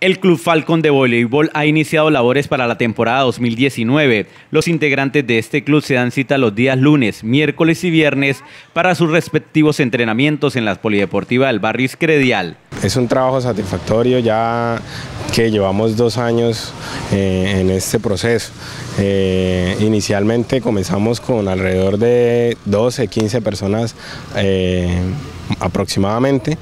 El Club Falcon de Voleibol ha iniciado labores para la temporada 2019. Los integrantes de este club se dan cita los días lunes, miércoles y viernes para sus respectivos entrenamientos en la Polideportiva del barrio Iscredial. Es un trabajo satisfactorio ya que llevamos dos años eh, en este proceso. Eh, inicialmente comenzamos con alrededor de 12, 15 personas eh, aproximadamente.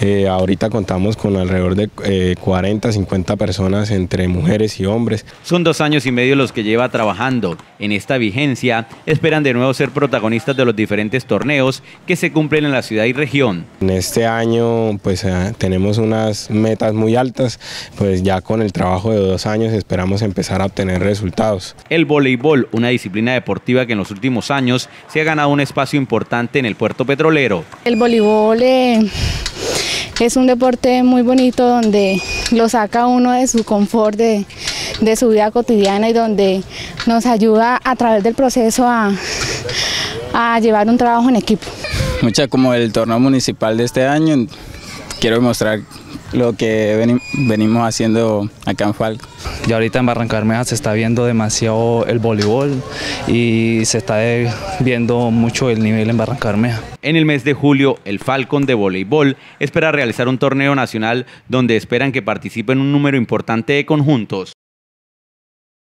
Eh, ahorita contamos con alrededor de 40, 50 personas entre mujeres y hombres. Son dos años y medio los que lleva trabajando. En esta vigencia esperan de nuevo ser protagonistas de los diferentes torneos que se cumplen en la ciudad y región. En este año pues tenemos unas metas muy altas, pues ya con el trabajo de dos años esperamos empezar a obtener resultados. El voleibol, una disciplina deportiva que en los últimos años se ha ganado un espacio importante en el puerto petrolero. El voleibol eh, es un deporte muy bonito donde lo saca uno de su confort, de, su vida cotidiana y donde nos ayuda a través del proceso a, a llevar un trabajo en equipo. Mucha como el torneo municipal de este año, quiero demostrar lo que venimos haciendo acá en Falco. Ya ahorita en Barrancarmeja se está viendo demasiado el voleibol y se está viendo mucho el nivel en Barrancarmeja. En el mes de julio, el Falcon de voleibol espera realizar un torneo nacional donde esperan que participen un número importante de conjuntos.